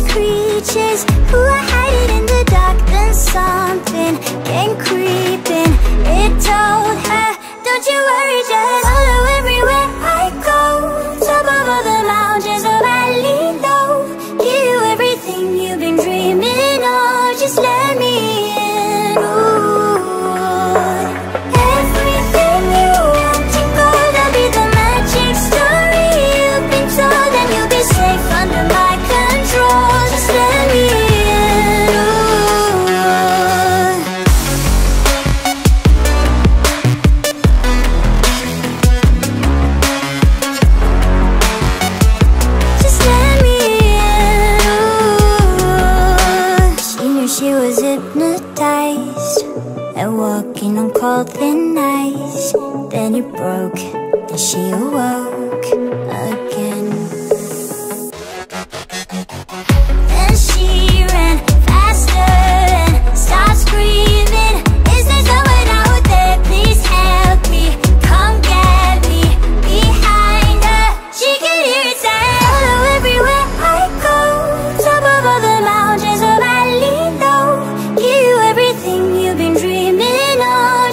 creatures. Who and walking on cold thin ice. Then it broke and she awoke again. Then she ran faster and started screaming. Is there someone out there? Please help me. Come get me. Behind her, she could hear it say, "Follow everywhere I go." Top of all the mountains.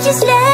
just let